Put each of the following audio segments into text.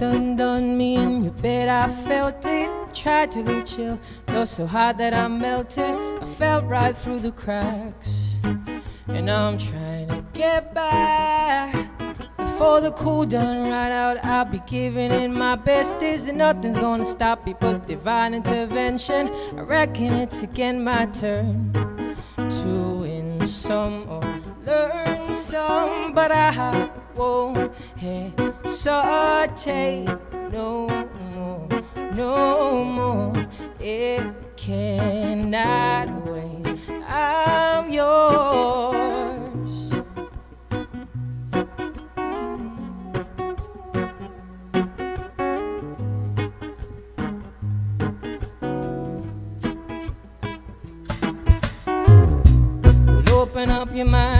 done done me in your bed. I felt it. Tried to reach you. You're so hot that I melted. I felt right through the cracks. And I'm trying to get back. Before the cool done run out, I'll be giving it my best. Is and nothing's gonna stop me but divine intervention. I reckon it's again my turn to win some or learn some, but I won't hesitate no more, no more. It cannot wait. I'm yours. Well, open up your mind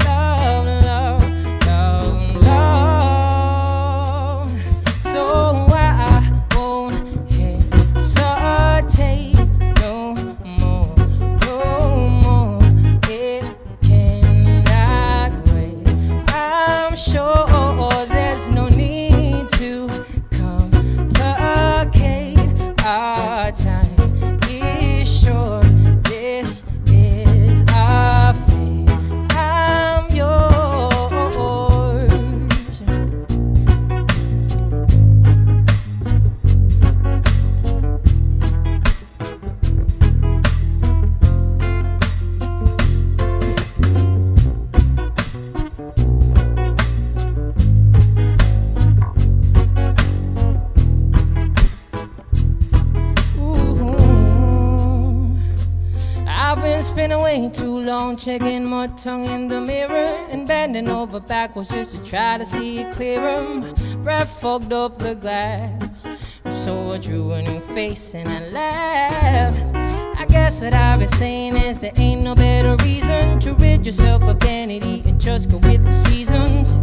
tongue in the mirror and bending over backwards just to try to see it clearer. My breath fogged up the glass, so I drew a new face and I laughed. I guess what I've been saying is there ain't no better reason to rid yourself of vanity and just go with the seasons.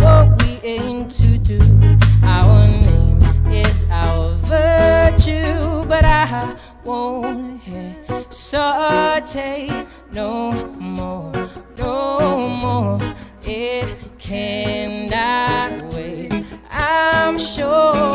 What we aim to do, our name is our virtue, but I won't hesitate no more, no more. It cannot wait. I'm sure.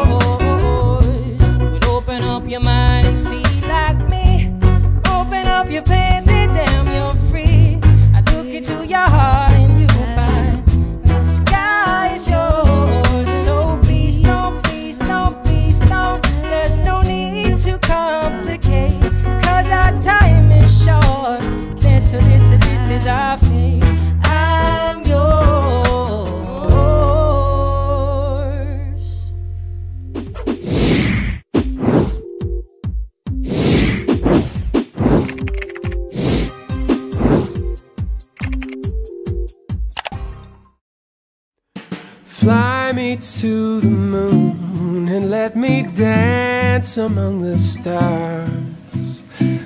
Among the stars.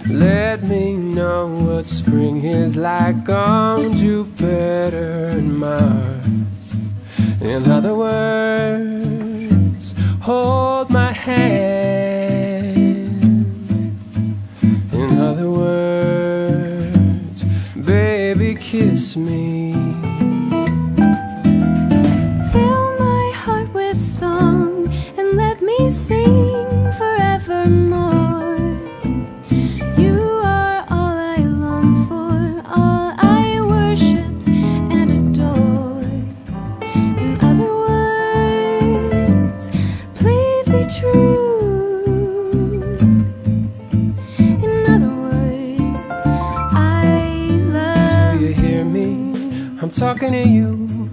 Let me know what spring is like on Jupiter and Mars. In other words, hold my hand. In other words, baby, kiss me. Talking to you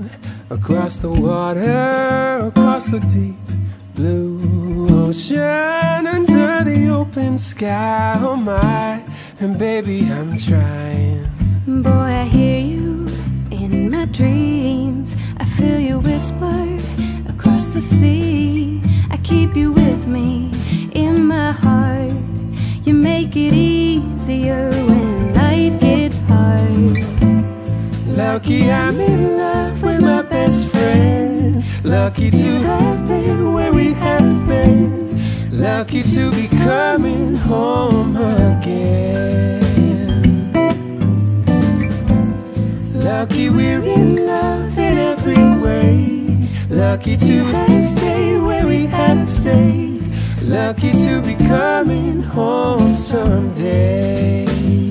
across the water, across the deep blue ocean, under the open sky. Oh my, and baby, I'm trying. Boy, I hear you in my dreams. I feel you whisper across the sea. I keep you with me in my heart. You make it easier when life gets hard. Lucky I'm in love with my best friend. Lucky to have been where we have been. Lucky to be coming home again. Lucky we're in love in every way. Lucky to have stayed where we have stayed. Lucky to be coming home someday.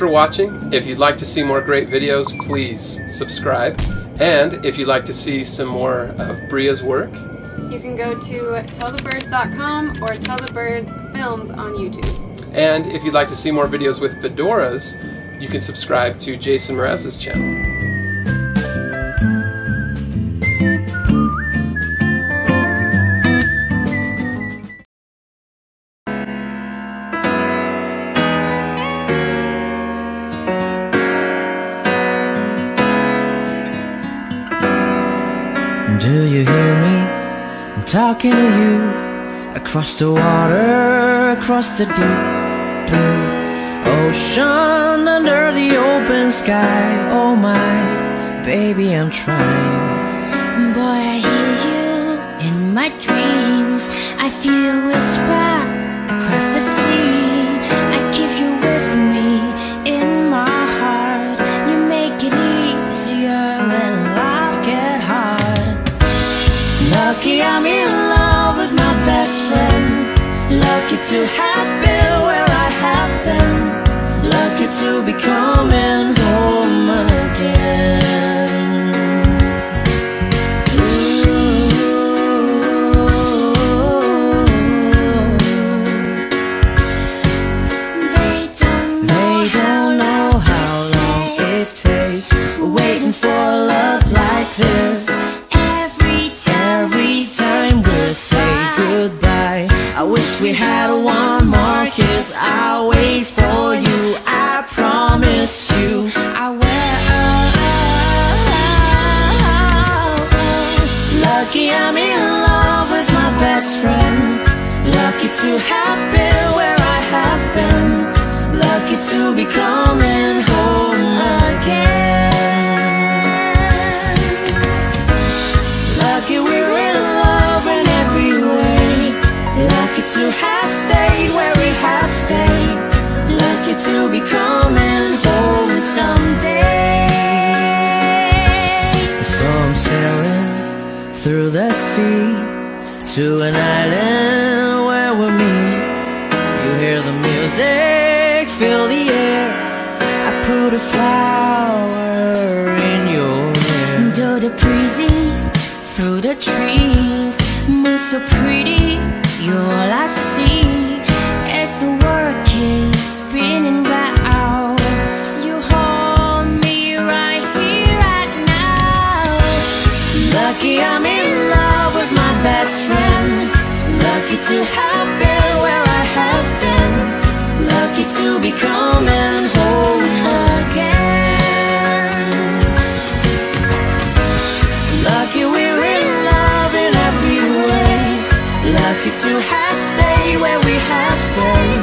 For watching. If you'd like to see more great videos, please subscribe. And if you'd like to see some more of Bria's work, You can go to tellthebirds.com or Tell the Birds Films on YouTube. and if you'd like to see more videos with fedoras, you can subscribe to Jason Mraz's channel. Across the water, across the deep blue ocean, under the open sky. Oh my, baby, I'm trying. Boy, I hear you in my dreams. I feel you whisper across the sea. To I'm in love with my best friend. Lucky to have been where I have been. Lucky to be coming home again. Through the sea to an island where we meet. You hear the music, feel the air. I put a flower in your hair. The breezes through the trees move so pretty? You're all I see to be coming home again. Lucky we're in love in every way. Lucky to have stayed where we have stayed.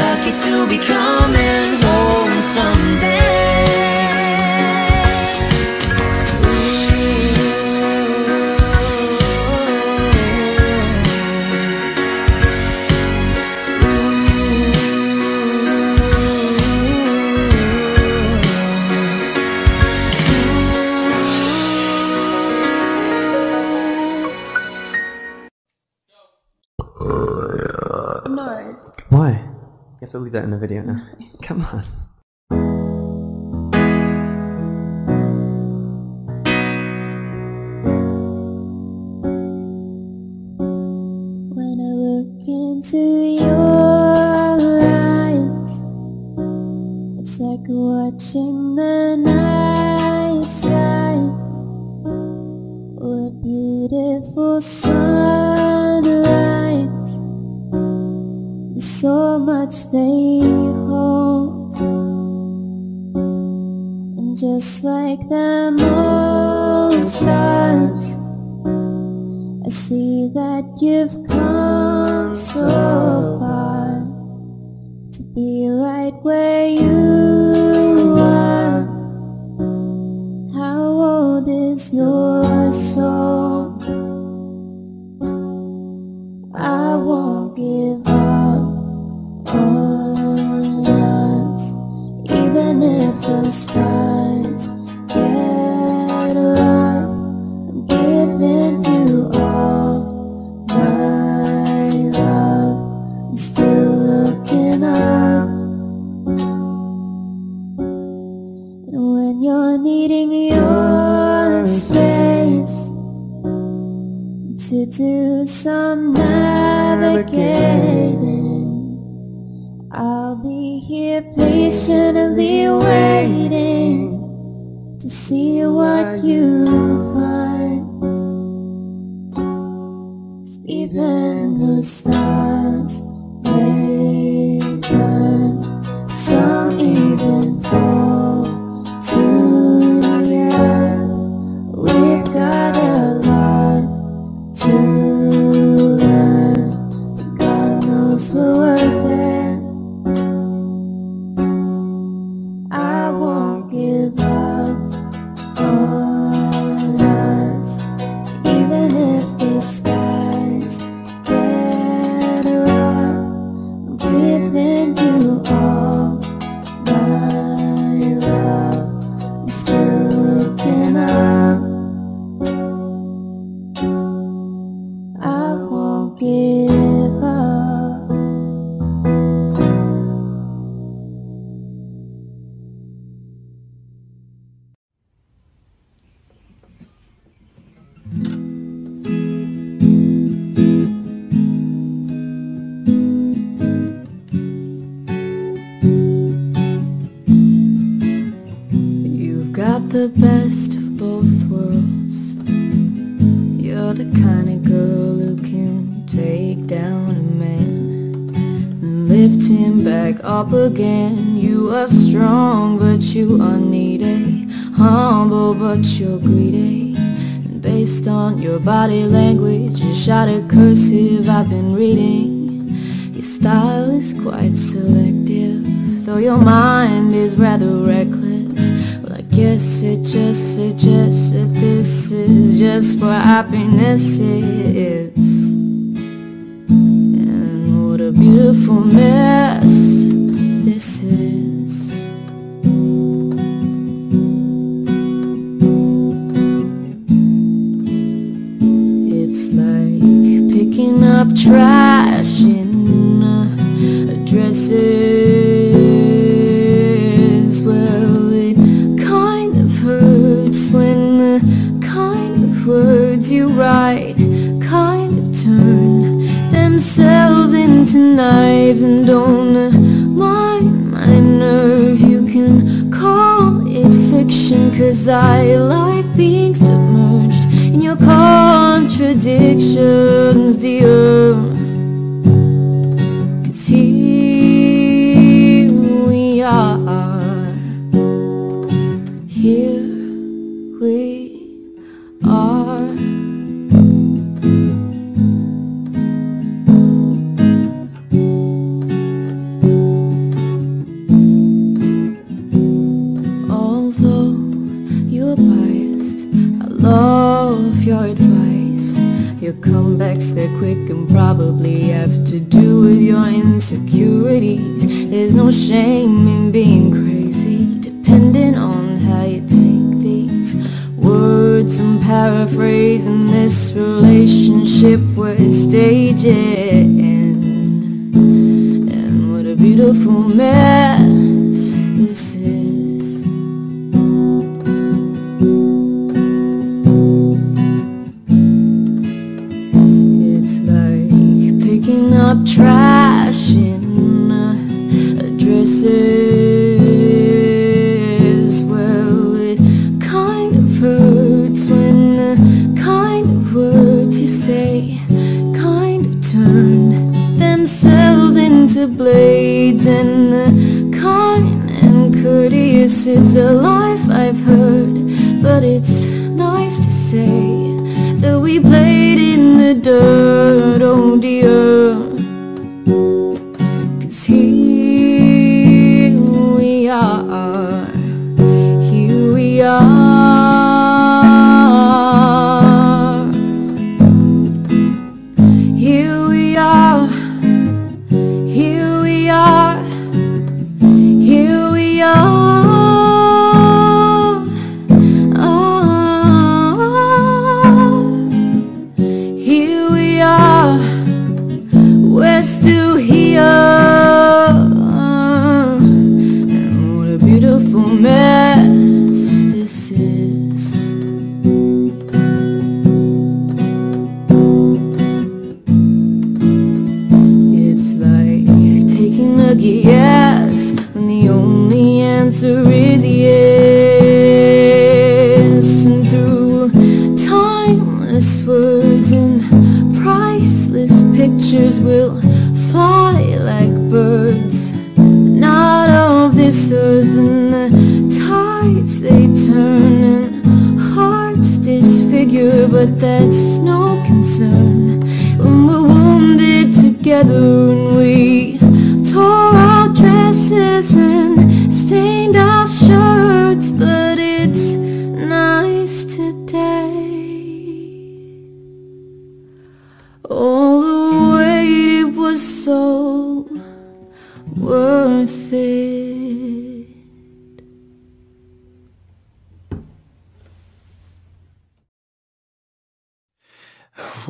Lucky to be coming home someday. have to leave that in the video now. Come on. cursive I've been reading. Your style is quite selective, though your mind is rather reckless. Well, I guess it just suggests that this is just what happiness is. And what a beautiful mess. ocean Cause I like being submerged in your contradictions, dear.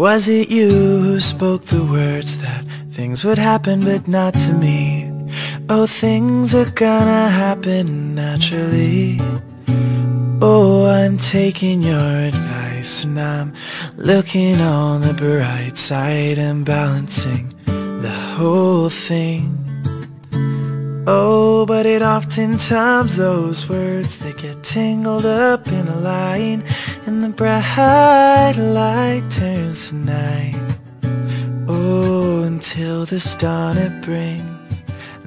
Was it you who spoke the words that things would happen but not to me? Oh, things are gonna happen naturally. Oh, I'm taking your advice and I'm looking on the bright side and balancing the whole thing. Oh, but it oftentimes those words that get tangled up in a line and the bright light turns to night. Oh, until this dawn it brings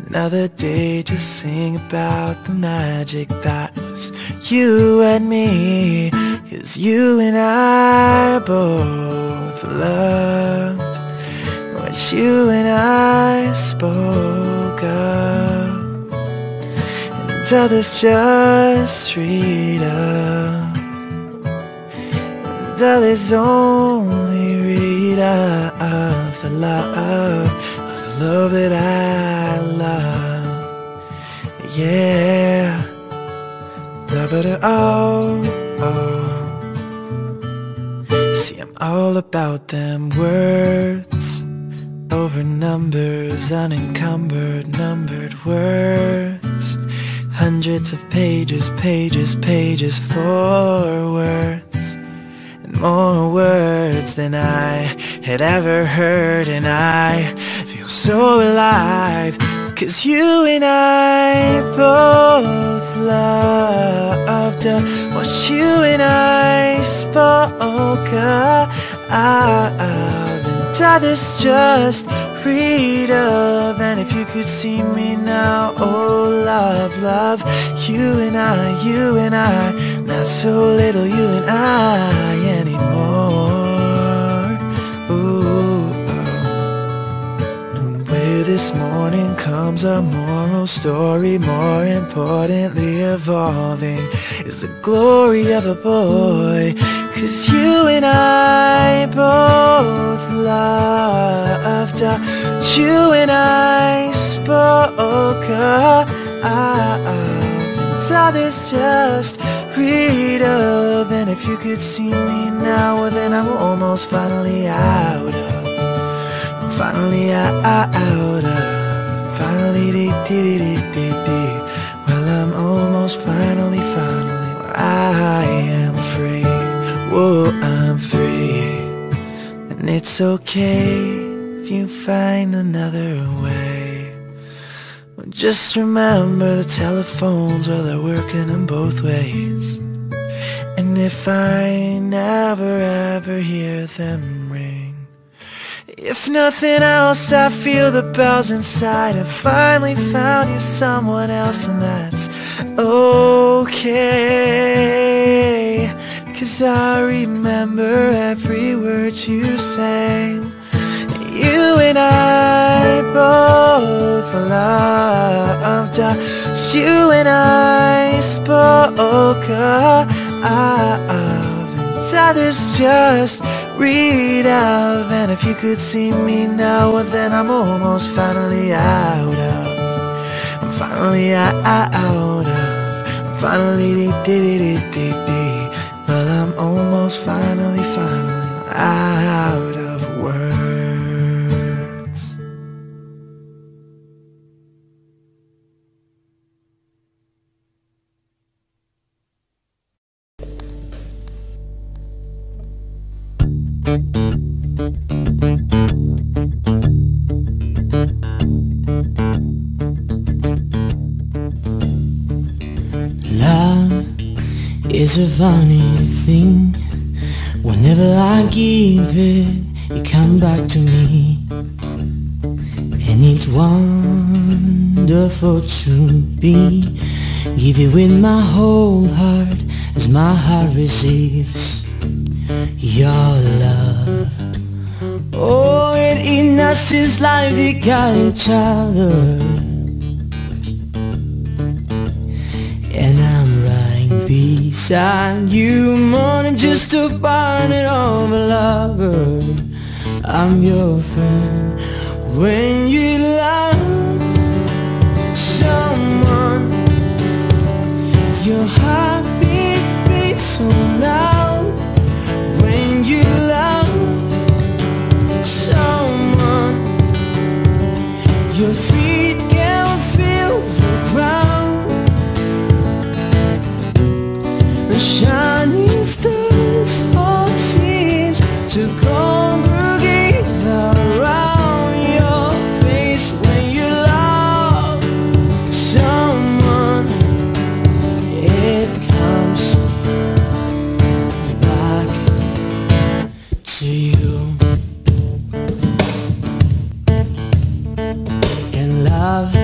another day to sing about the magic that was you and me. Cause you and I both love what you and I spoke of. And others just read of. And others only read of the love, of the love that I love. Yeah. Love it all. oh. See, I'm all about them words. Over numbers, unencumbered, numbered words. Hundreds of pages, pages, pages for words. And more words than I had ever heard. And I feel so alive. Cause you and I both loved uh, what you and I spoke of. And others just read of. And if you could see me now, oh love, love, you and I, you and I, not so little you and I anymore. Ooh, oh. And this morning comes a moral story, more importantly evolving, is the glory of a boy. Cause you and I both loved uh, you and I spoke of and others just read of and if you could see me now then I'm almost finally out. Of finally out. Of finally dee dee dee dee dee. Well, I'm almost finally it's okay if you find another way. But just remember the telephones, well, they're working in both ways. And if I never ever hear them ring, if nothing else, I feel the bells inside. I finally found you someone else, and that's okay. Cause I remember every word you sang. You and I both loved us. You and I spoke of, and others just read of. And if you could see me now, well, then I'm almost finally out of. I'm finally out of. I'm finally dee dee dee dee dee. Almost finally, finally out of words. Love is a funny thing. Whenever I give it, you come back to me. And it's wonderful to be. Give it with my whole heart as my heart receives your love. Oh, and in us is life, they got each other. And right beside you More than just a partner of a lover. I'm your friend. When you love someone Your heartbeat beats so loud. When you love someone Your feet can feel the ground The shining stars all seems to congregate around your face when you love someone. It comes back to you. And love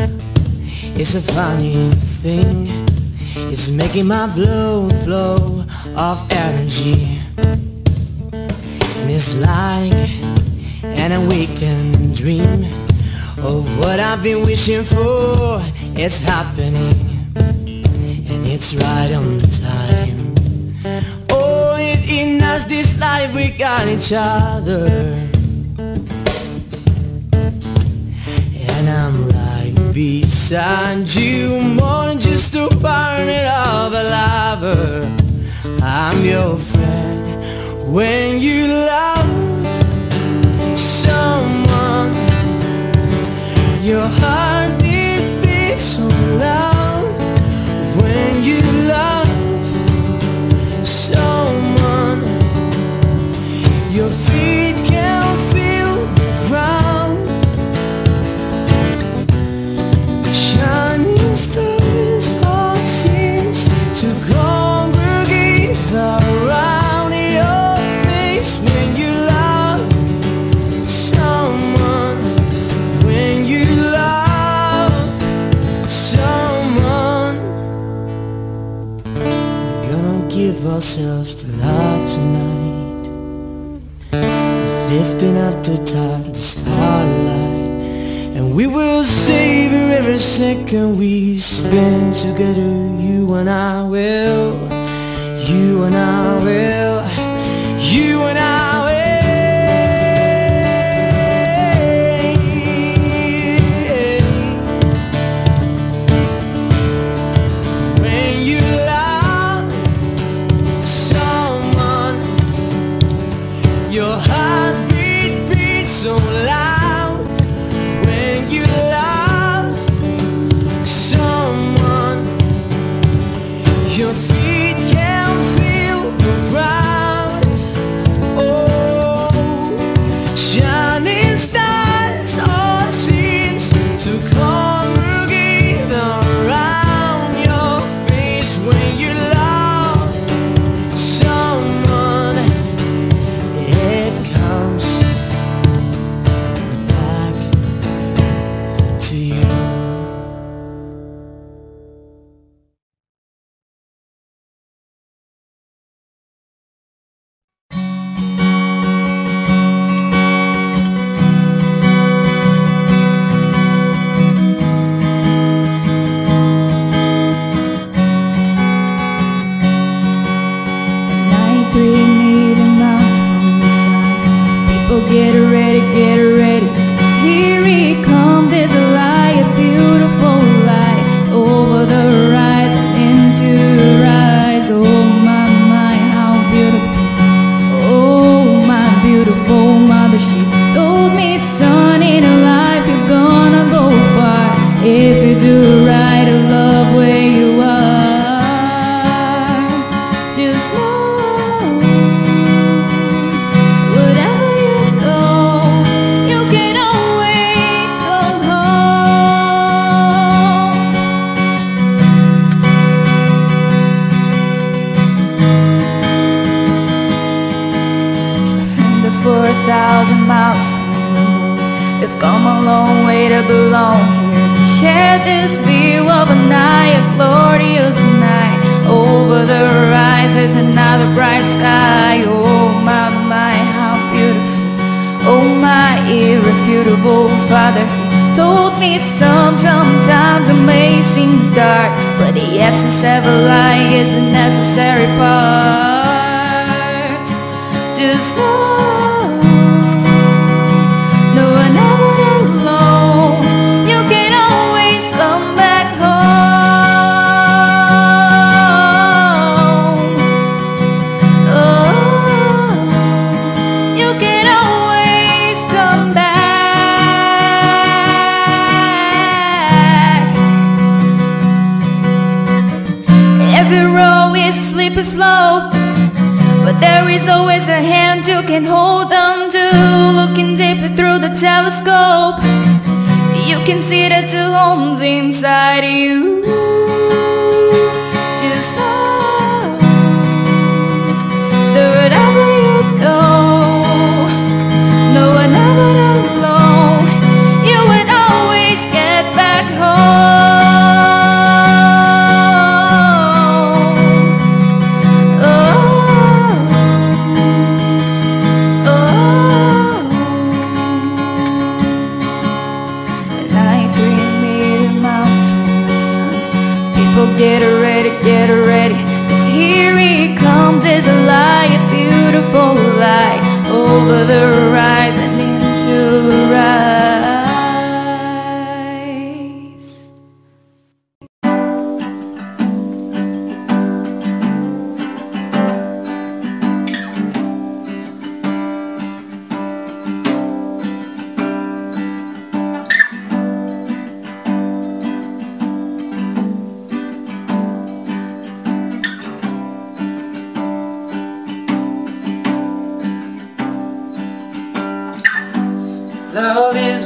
is a funny thing. It's making my blood flow of energy. And it's like an awakened dream Of what I've been wishing for. It's happening And it's right on time. Oh, it in us this life we got each other beside you More than just a partner of a lover. I'm your friend. When you love someone Your heartbeat beats so loud. When you love someone Your feet to touch the starlight. And we will savor every second we spend together. You and I will. You and I will. You and I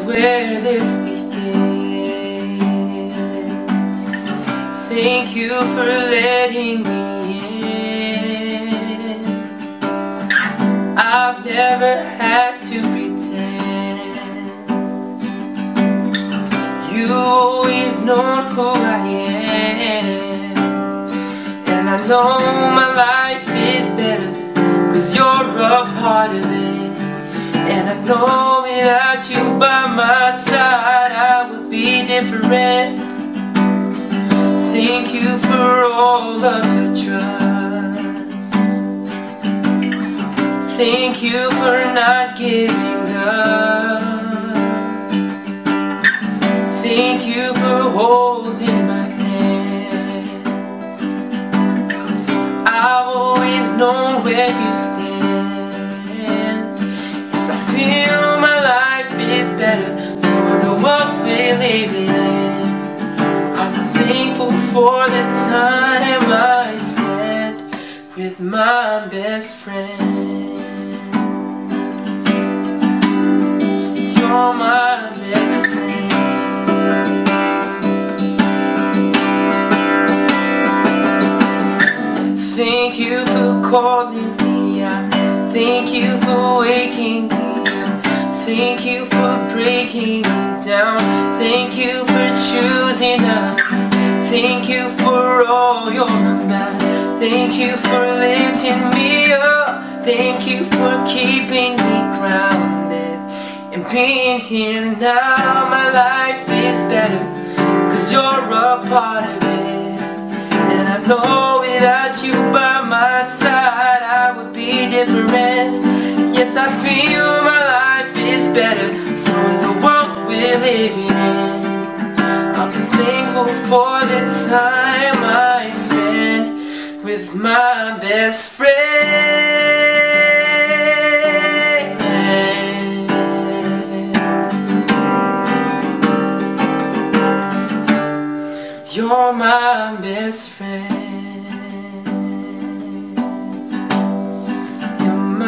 where this begins. Thank you for letting me in. I've never had to pretend. You always know who I am. And I know my life is better Cause you're a part of it. And I know Without you by my side, I would be different. Thank you for all of your trust. Thank you for not giving up. Thank you for holding my hand. I've always known where you stand. I feel my life is better. So is as I walk believing I'm thankful for the time I spent With my best friend. You're my best friend. Thank you for calling Thank you for waking me up. Thank you for breaking me down. Thank you for choosing us. Thank you for all your love. Thank you for lifting me up. Thank you for keeping me grounded. And being here now, my life is better. Cause you're a part of it. And I know without you by my side, different. Yes, I feel my life is better. So is the world we're living in. I'm thankful for the time I spend with my best friend. You're my best friend.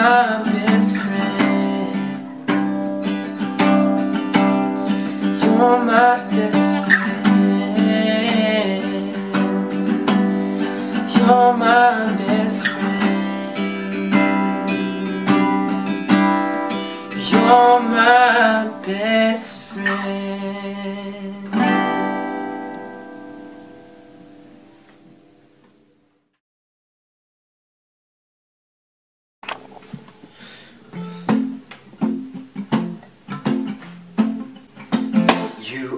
My best friend. You're my best friend. You're my best friend. You're my best friend.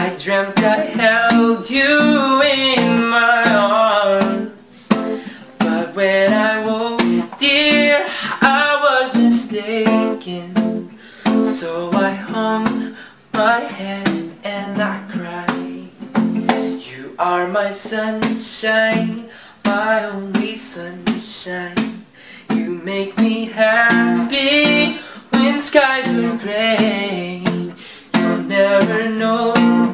I dreamt I held you in my arms. But when I woke, dear, I was mistaken. So I hung my head and I cried. You are my sunshine, my only sunshine. You make me happy when skies are gray. You'll never know,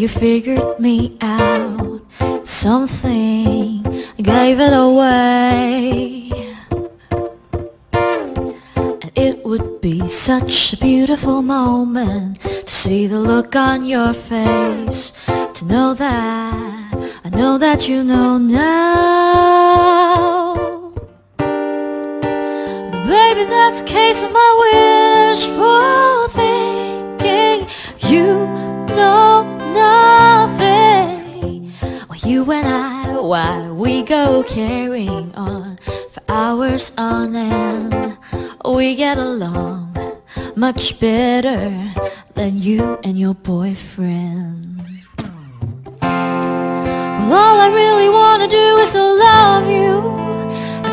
You figured me out. Something I gave it away. And it would be such a beautiful moment to see the look on your face. To know that, I know that you know now. But baby, that's a case of my wishful thinking. You know nothing. Well, you and I, why we go carrying on for hours on end. We get along much better than you and your boyfriend. Well, all I really wanna do is to love you.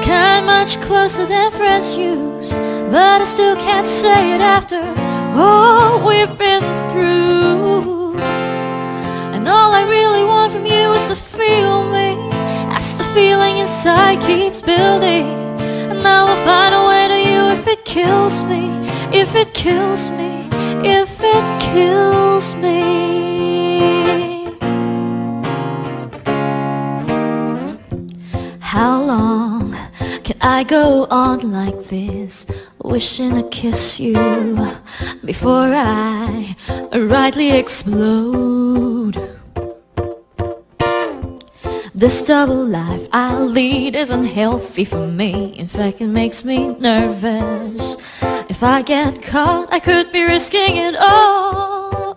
Kind much closer than friends use. But I still can't say it after all we've been through. And all I really want from you is to feel me. As the feeling inside keeps building. And I'll find a way to you if it kills me. If it kills me. If it kills me. How long can I go on like this? Wishing to kiss you before I rightly explode. This double life I lead isn't healthy for me. In fact, it makes me nervous. If I get caught, I could be risking it all.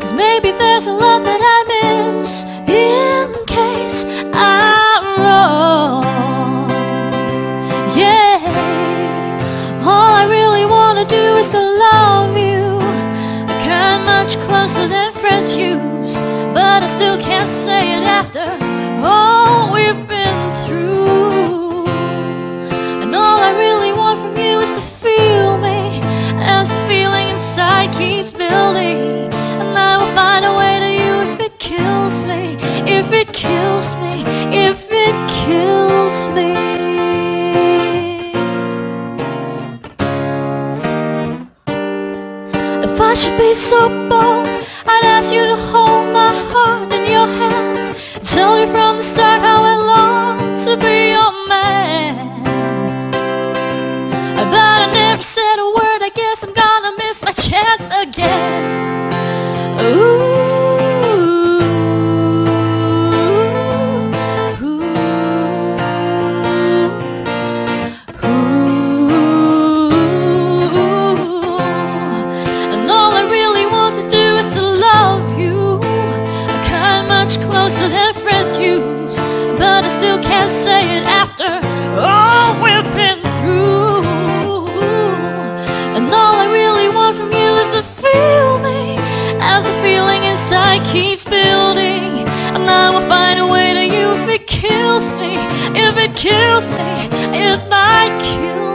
Cause maybe there's a lot that I miss in case I'm wrong. But I still can't say it after all we've been through. And all I really want from you is to feel me, as the feeling inside keeps building. And I will find a way to you if it kills me, if it kills me, if it kills me. If I should be so bold, I'd ask you to Tell you from the start how I long to be your man. But I never said a word, I guess I'm gonna miss my chance again. And say it after all we've been through. And all I really want from you is to feel me As the feeling inside keeps building. And I will find a way to you if it kills me If it kills me, it might kill me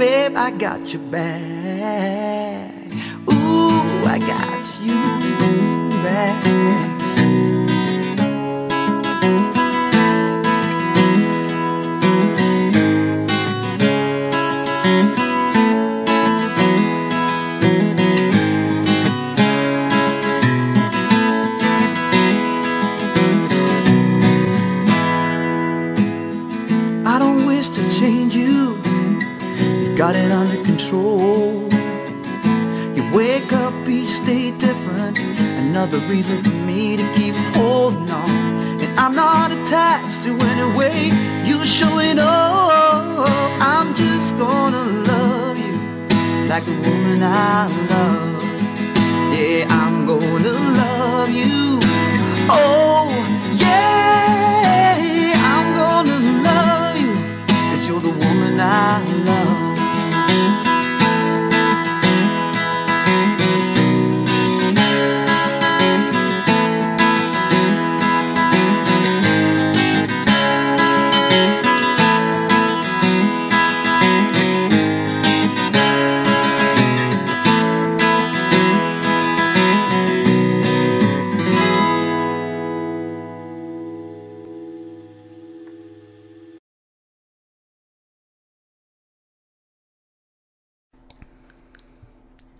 babe, I got your back.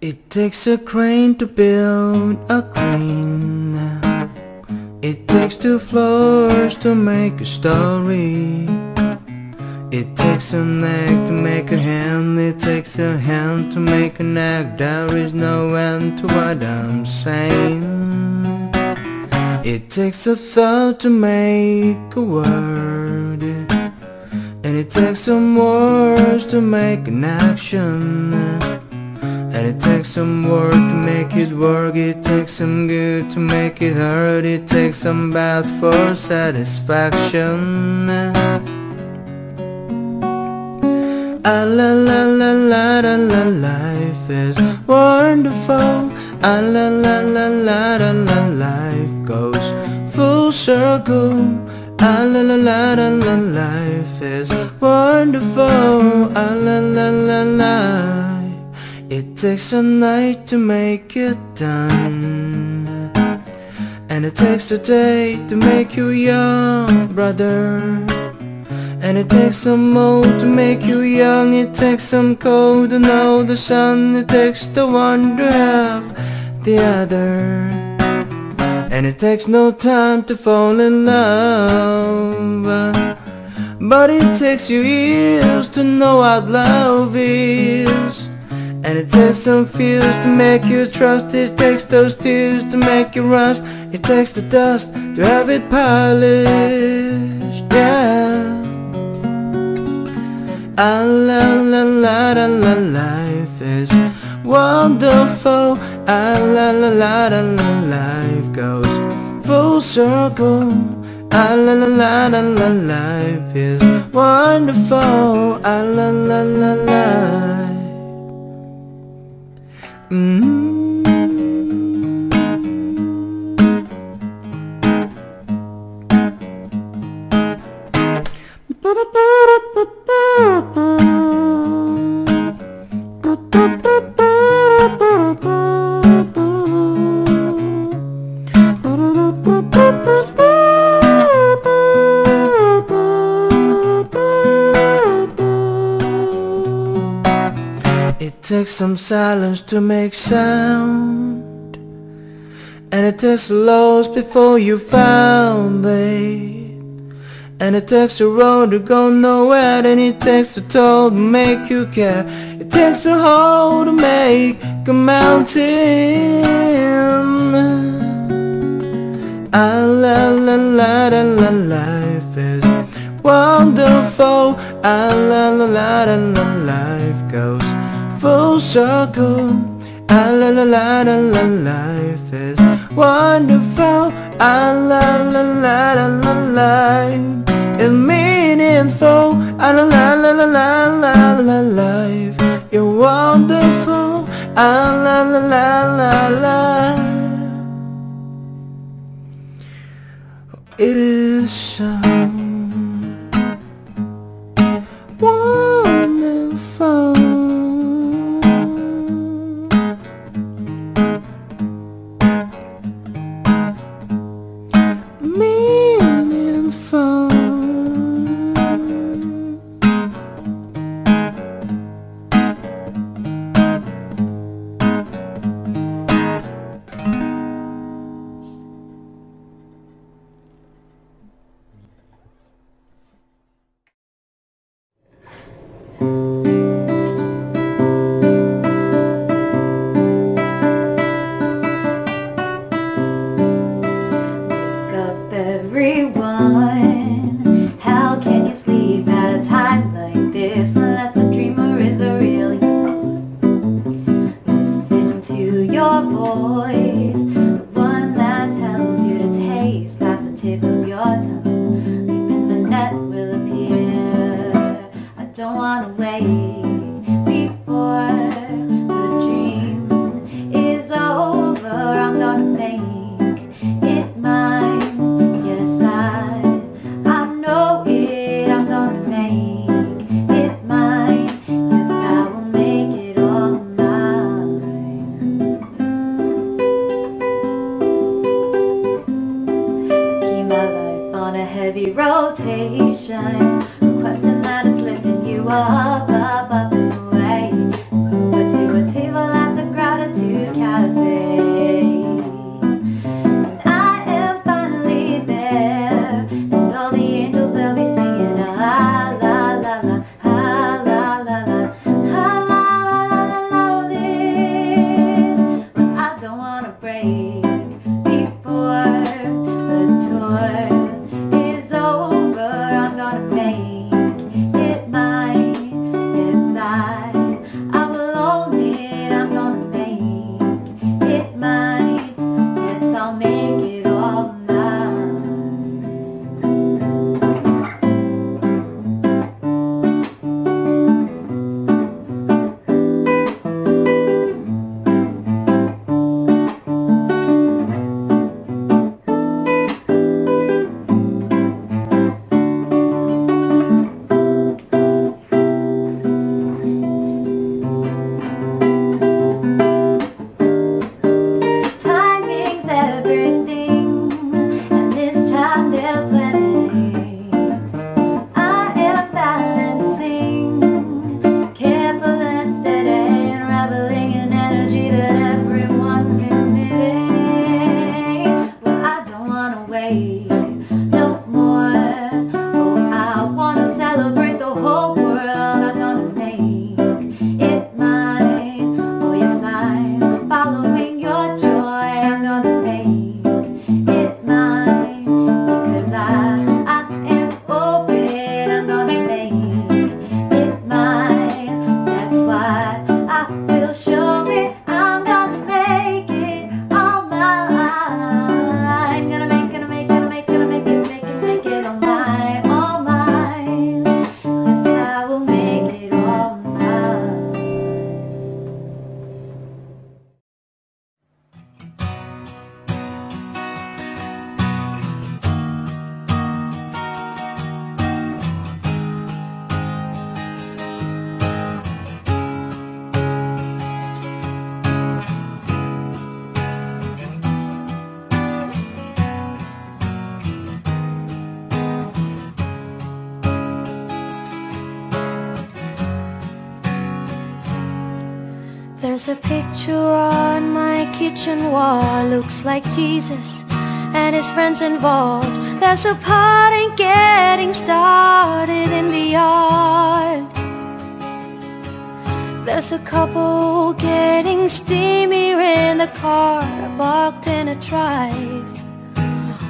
It takes a crane to build a crane. It takes two floors to make a story. It takes a egg to make a hand It takes a hand to make a egg. There is no end to what I'm saying. It takes a thought to make a word. And it takes some words to make an action. And it takes some work to make it work It takes some good to make it hurt It takes some bad for satisfaction Ah la la la la la la life is wonderful Ah la la la la la la life goes full circle Ah la la la la la life is wonderful Ah la la la la it takes a night to make it done. And it takes a day to make you young, brother. And it takes some old to make you young. It takes some cold to know the sun. It takes the one to have the other. And it takes no time to fall in love. But it takes you years to know what love is and it takes some fears to make you trust. It takes those tears to make you rust. It takes the dust to have it polished, yeah. Ah la la la la la life is wonderful. Ah la la la la la life goes full circle. Ah la la la la la life is wonderful. Ah la la la la It some silence to make sound. And it takes lows before you found it And it takes a road to go nowhere. And it takes a toll to make you care. It takes a hole to make a mountain. Ah la la la la la life is wonderful. Ah la la la la la life goes full circle Ah la la la la la life is wonderful Ah la la la la la life is meaningful Ah la la la la la la la life You're wonderful Ah la la la la la It is so wonderful like Jesus and his friends involved. There's a party getting started in the yard. There's a couple getting steamier in the car, parked in a drive.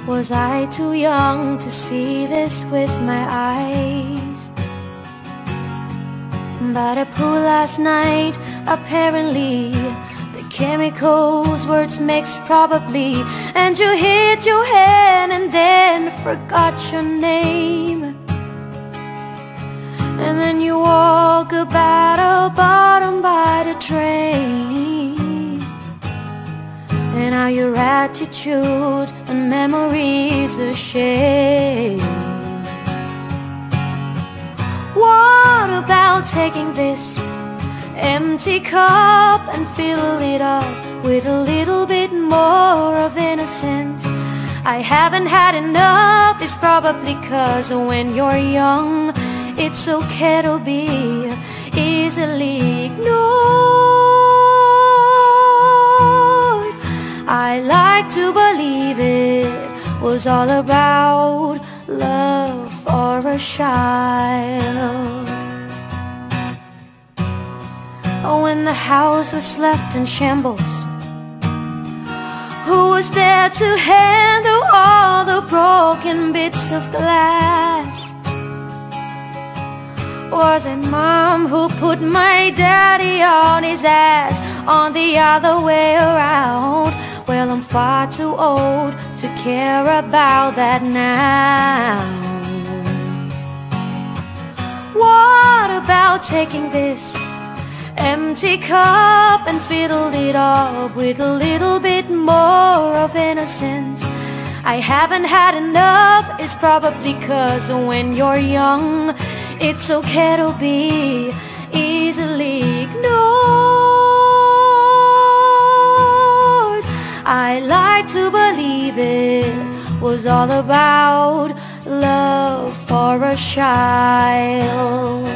Was I too young to see this with my eyes? By the pool last night, apparently chemicals words mixed probably, and you hit your head and then forgot your name. And then you walk about a bottom by the train. And now your attitude and memories are shame. What about taking this empty cup and fill it up with a little bit more of innocence? I haven't had enough, it's probably cause when you're young, it's okay to be easily ignored. I like to believe it was all about love for a child. When the house was left in shambles, who was there to handle all the broken bits of glass? Was it mom who put my daddy on his ass on the other way around? Well, I'm far too old to care about that now. What about taking this empty cup and fill it up with a little bit more of innocence? I haven't had enough, it's probably cause when you're young, it's okay to be easily ignored. I like to believe it was all about love for a child.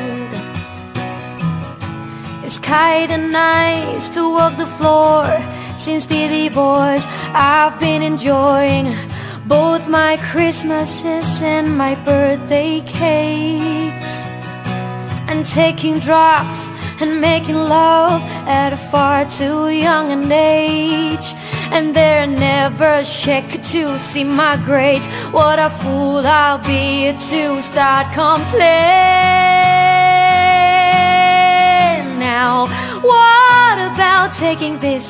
It's kinda nice to walk the floor. Since the divorce. I've been enjoying both my Christmases and my birthday cakes. And taking drugs and making love at a far too young an age. And they're never check to see my grades. What a fool I'll be to start complaining now. What about taking this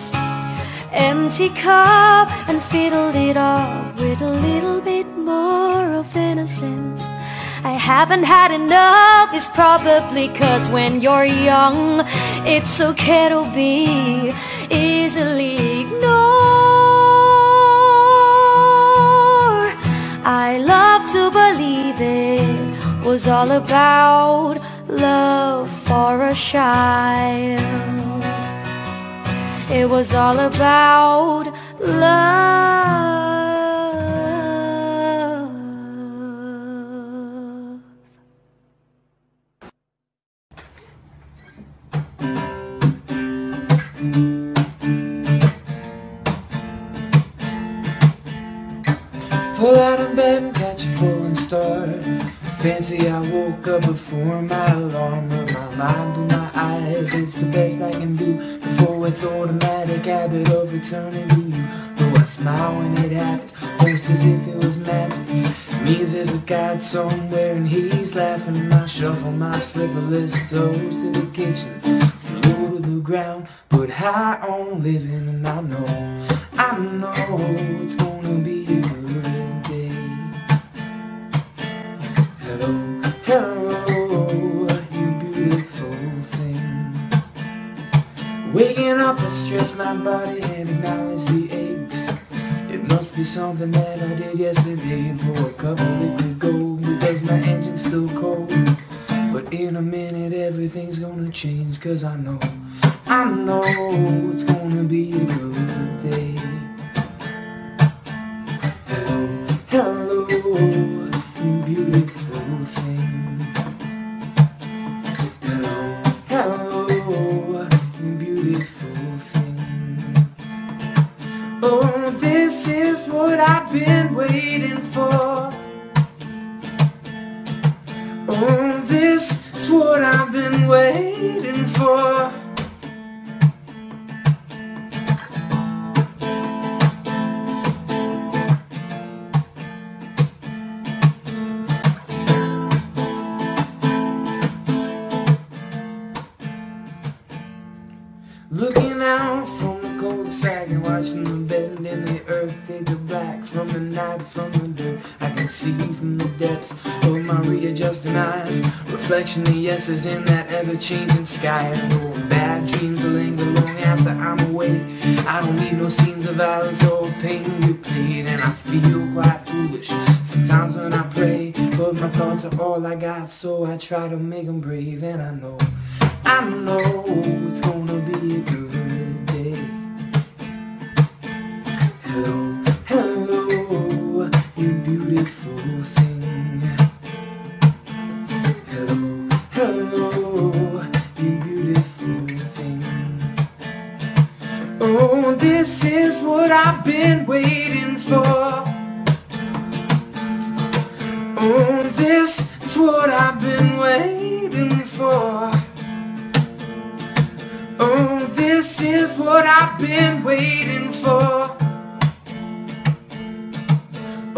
empty cup and fill it up with a little bit more of innocence? I haven't had enough, it's probably cause when you're young It's okay to be easily ignored. I love to believe it was all about love for a child. It was all about love Fancy I woke up before my alarm. With my mind on my eyes, it's the best I can do before it's automatic habit of returning to you. Though I smile when it happens, almost as if it was magic. Means there's a God somewhere and he's laughing. I shuffle my slipperless toes to the kitchen,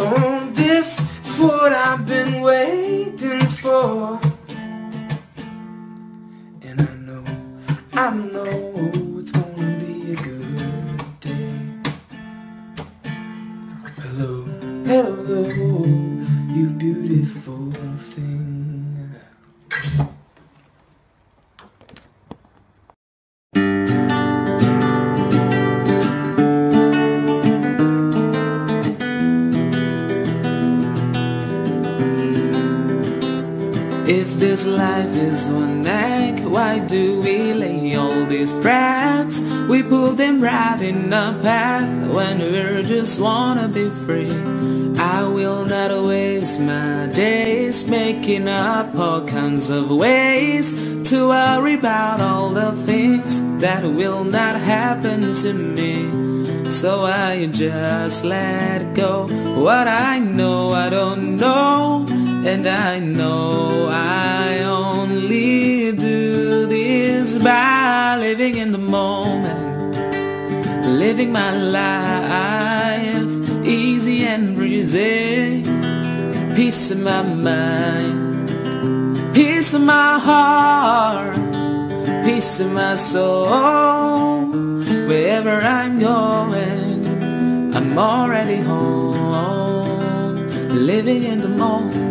Oh, this is what I've been waiting for. Of ways to worry about all the things that will not happen to me. So I just let go. What I know, I don't know. And I know I only do this by living in the moment. Living my life easy and breezy. Peace in my mind, my heart, peace in my soul. Wherever I'm going, I'm already home. Living in the moment.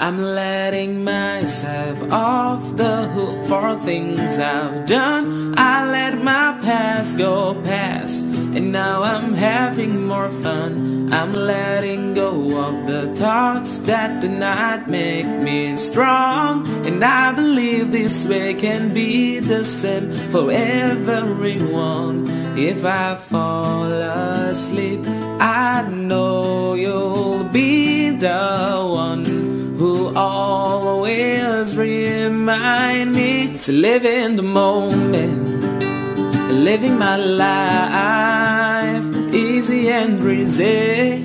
I'm letting myself off the hook for things I've done. I let my past go past, and now I'm having more fun. I'm letting go of the thoughts that do not make me strong. And I believe this way can be the same for everyone. If I fall asleep, I know you'll be the one who always remind me to live in the moment, living my life and breezy,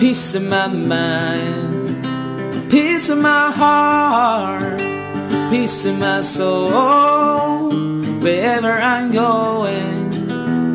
peace in my mind, peace in my heart, peace in my soul. Wherever I'm going,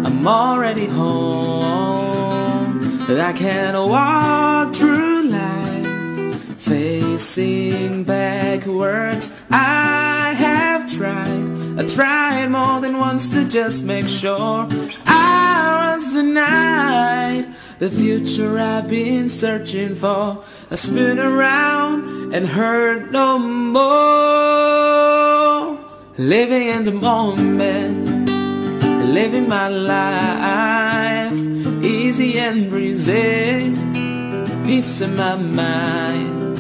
I'm already home. That I can walk through life facing backwards. I have tried, I tried more than once to just make sure I was denied the future I've been searching for. I spin around and hurt no more. Living in the moment, living my life easy and breezy. Peace in my mind,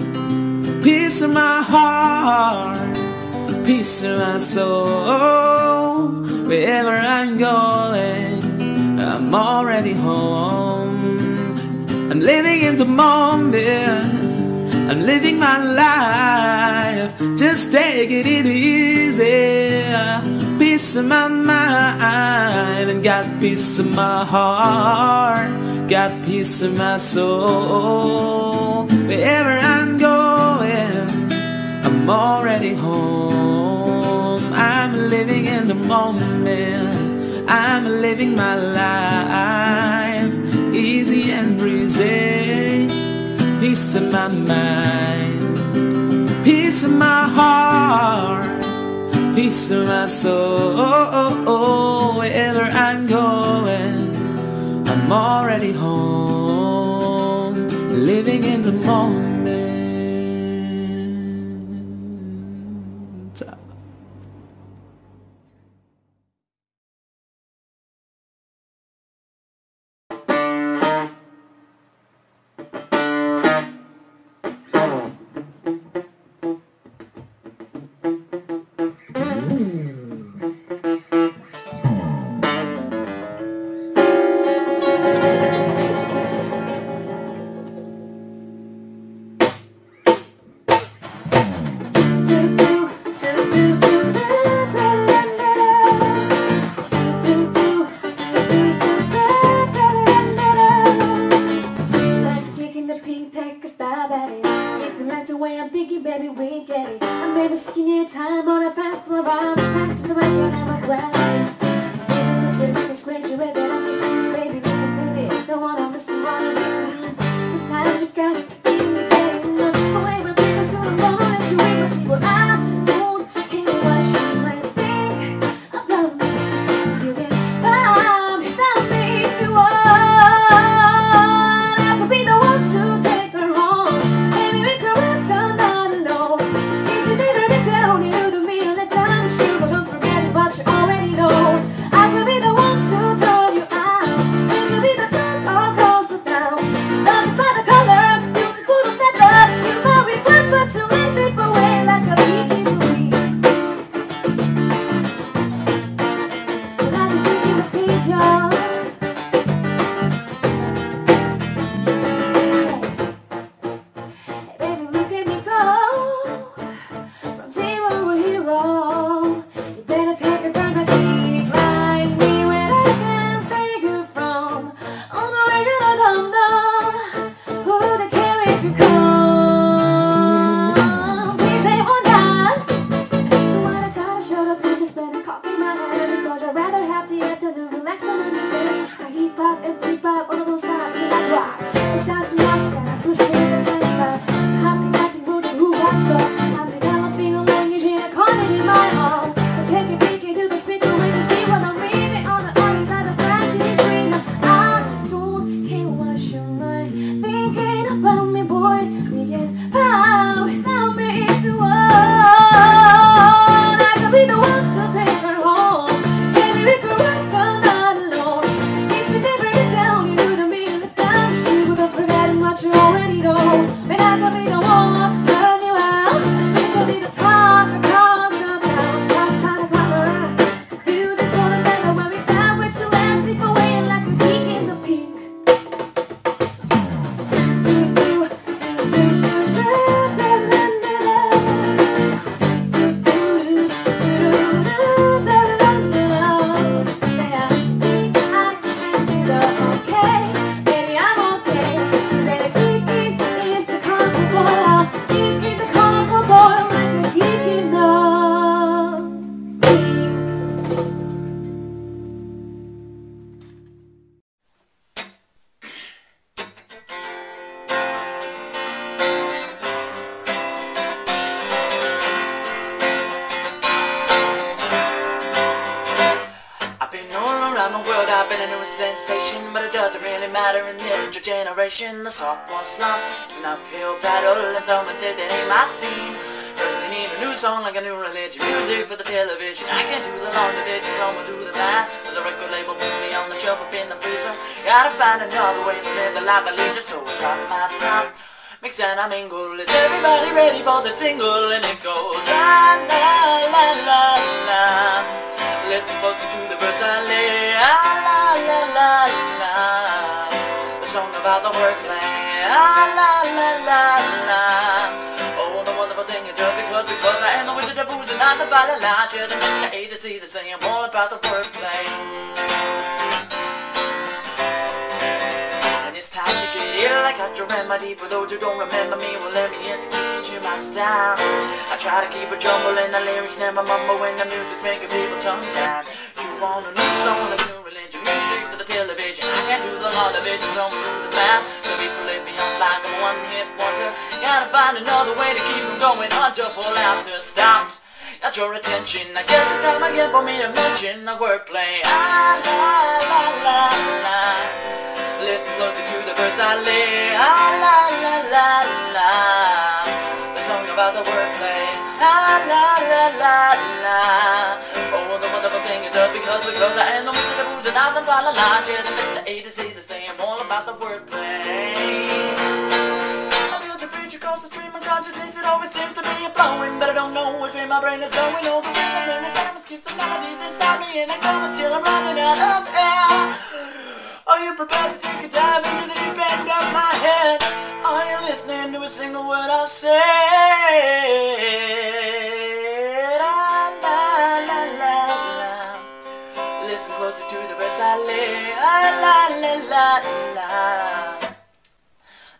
peace in my heart, peace in my soul. Wherever I'm going, I'm already home. I'm living in the moment. I'm living my life. Just take it easy. Peace in my mind and got peace in my heart. Got peace in my soul. Wherever I'm going, I'm already home. I'm living in the moment. I'm living my life easy and breezy. Peace in my mind, peace in my heart, peace in my soul. Wherever I'm going, I'm already home, living in the moment. Song won't stop, it's an uphill battle And someone said that ain't my scene. Cause need a new song like a new religion. Music for the television. I can't do the long division, someone do the math. The record label puts me on the shelf up in the freezer. Gotta find another way to live the life I leisure. So I drop my top. Mix and I mingle. Is everybody ready for the single? And it goes La la about the wordplay Ah la la la la. Oh, the wonderful thing is just because, because I am the wizard of booze and not the bottle line Share the A to see the same, all about the wordplay When it's time to get ill, I got your remedy For those who don't remember me, well let me introduce you my style. I try to keep a jumble in the lyrics, never mumble when the music's making people tongue-tied You want a new song, a new religion, music for the television Do the long division, so I'm do the math The people me off like a one-hit wonder. Gotta find another way to keep them going. Until after stops Got your attention, I guess it's time again for me to mention the wordplay. Ah, la, la, la, la. Listen closer to the verse I lay. Ah, la, la, la, la. The song about the wordplay Ah, la, la, la, la. Oh, the wonderful thing is just because, because I am the wizard of booze and I'm the la la la. Yeah, the the A to Z the same, all about the wordplay. I feel to preach across the stream of consciousness It always seems to be flowing But I don't know which way my brain is going. All the rhythm and the diamonds keep the melodies inside me And I go until I'm running out of air Are you prepared to take a dive into the deep end of my head? Are you listening to a single word I've said? Ah, la, la, la, la. Listen closer to the verse I lay Ah, la, la, la, la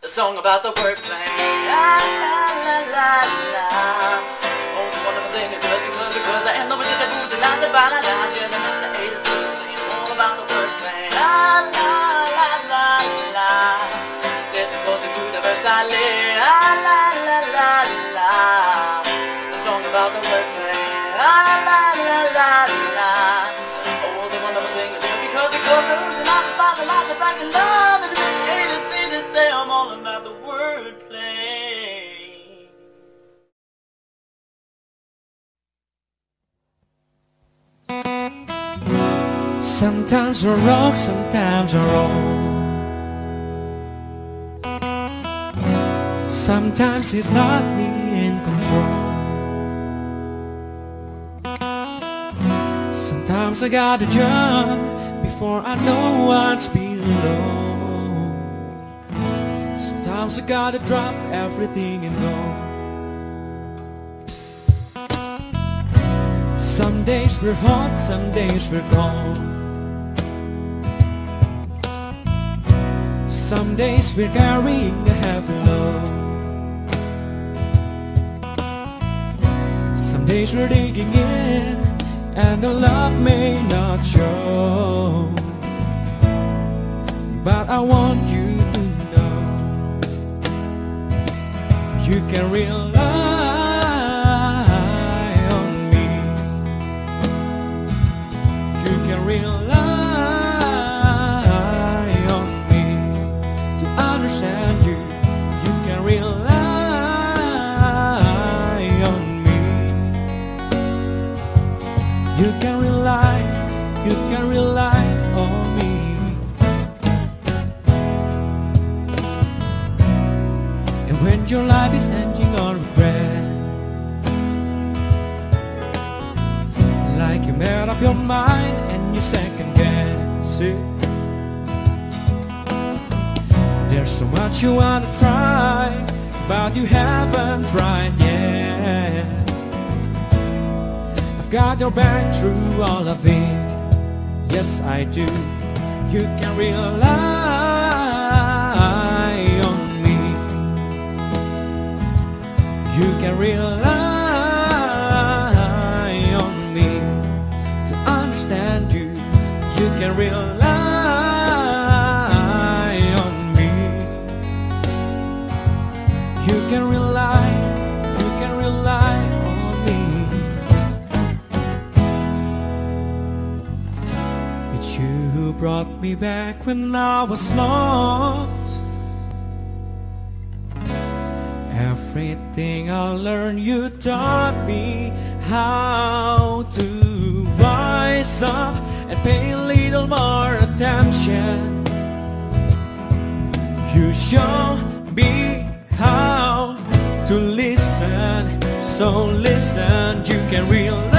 A song about the wordplay Ah, la, la, la, la Oh, wonderful thing because, because, because I am the wizard that moves and not the bala to lay Ah, la, la, la, la. A song about the wordplay Ah, la, la, la, la. Oh, the wonderful thing because, the moves and bala la The back in love and the A to Z, they say I'm all about the wordplay. Sometimes you're wrong, sometimes you're wrong. Sometimes it's not me in control. Sometimes I gotta jump before I know what's below. Sometimes I gotta drop everything and go. Some days we're hot, some days we're cold. Some days we're carrying a heavy load. Some days we're digging in, and the love may not show. But I want you to know you can rely on me. You can rely your life is hanging on a breath. Like you made up your mind and you second guess it. There's so much you wanna try, but you haven't tried yet. I've got your back through all of it. Yes, I do. You can realize. You can rely on me to understand you. You can rely on me. You can rely, you can rely on me. It's you who brought me back when I was lost. Everything I learned, you taught me how to rise up and pay a little more attention. You show me how to listen, so listen, you can rely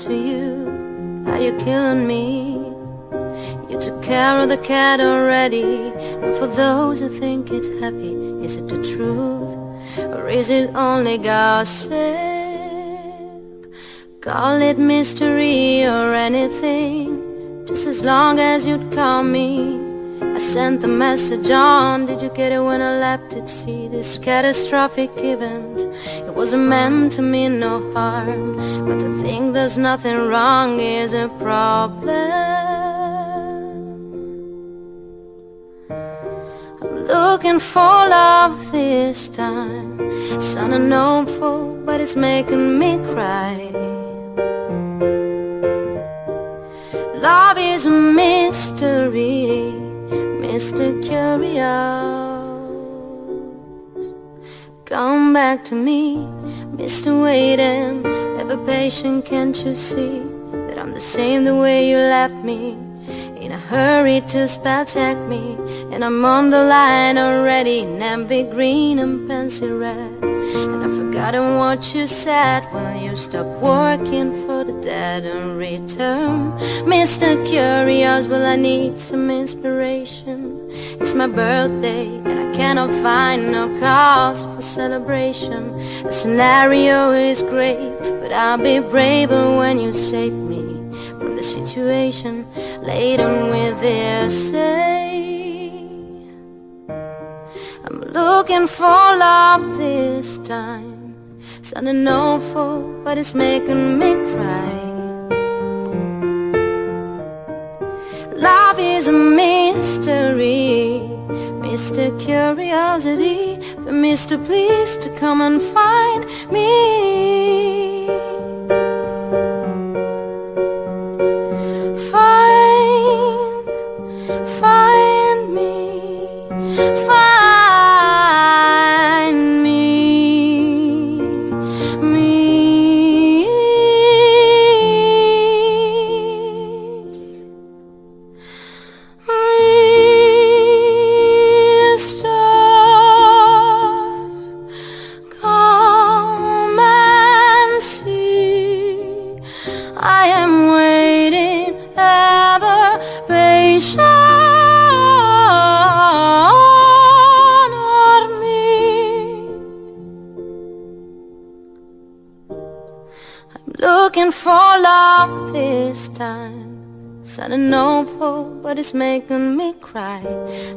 to you? Are you killing me? You took care of the cat already. And for those who think it's heavy, is it the truth? Or is it only gossip? Call it mystery or anything Just as long as you'd call me I sent the message on. Did you get it when I left? At See This catastrophic event? It wasn't meant to mean no harm But to think there's nothing wrong is a problem. I'm looking for love this time. Sounding hopeful, but it's making me cry. Love is a mystery, Mr. Curious. Come back to me, Mr. Waiting, ever patient, can't you see that I'm the same the way you left me? In a hurry to spell check me, and I'm on the line already, namby green and pencil red. And I've forgotten what you sad when you stop working for the dead and return. Mr. Curious, well I need some inspiration. It's my birthday and I cannot find no cause for celebration. The scenario is great, but I'll be braver when you save me from the situation laden with their say. I'm looking for love this time Sounding hopeful, but it's making me cry Love is a mystery Mr. Curiosity But Mr. Please to come and find me Sounding hopeful, but it's making me cry.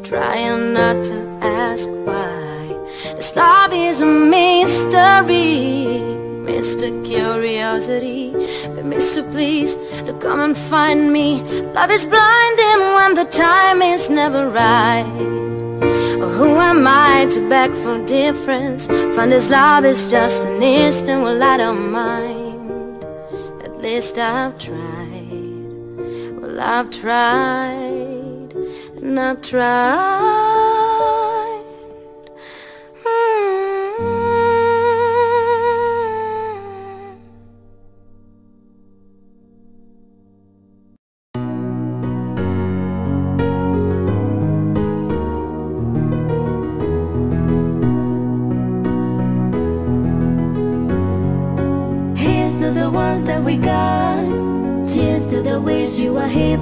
Trying not to ask why. This love is a mystery. Mr. Curiosity, but Mr. Please, to come and find me. Love is blinding when the time is never right. Who am I to beg for difference? Find this love is just an instant, well I don't mind. At least I've tried. I've tried, and I've tried.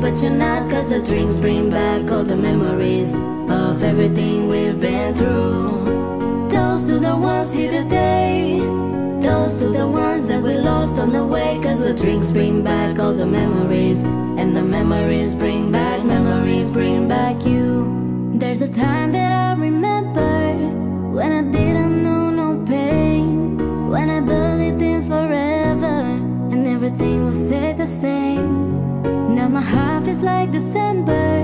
But you're not. Cause the drinks bring back all the memories of everything we've been through. Toast to the ones here today. Toast to the ones that we lost on the way. Cause the drinks bring back all the memories. And the memories bring back, memories bring back you. There's a time that I remember when I didn't know no pain, when I believed in forever and everything was stay the same. My heart feels like December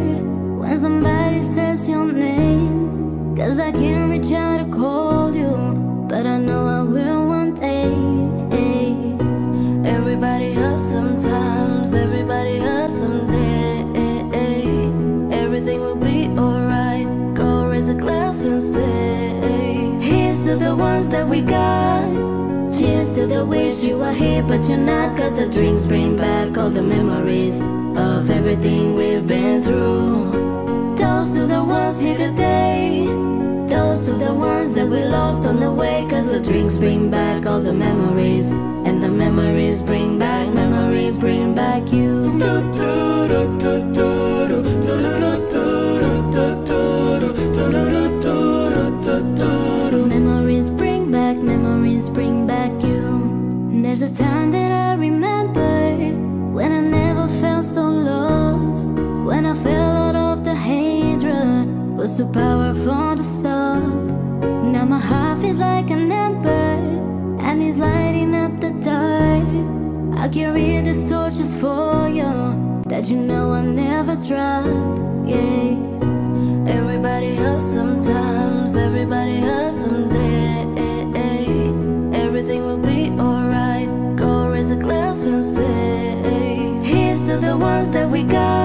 when somebody says your name. Cause I can't reach out to call you, but I know I will one day. Everybody hurts sometimes, everybody hurts someday. Everything will be alright. Go raise a glass and say, Here's to the ones that we got. Cheers to the wish you were here, but you're not. Cause the drinks bring back all the memories of everything we've been through. Toast to the ones here today. Toast to the ones that we lost on the way. Cause the drinks bring back all the memories. And the memories bring back, memories bring back you. Memories bring back, memories bring back you. There's a time that I remember when I never felt so lost. When I fell out of the hatred was too powerful to stop. Now my heart feels like an ember and it's lighting up the dark. I carry these torches for you that you know I never drop. Yeah. Everybody hurts sometimes, everybody hurts someday. Everything will be alright. Go raise a glass and say, Here's to the ones that we got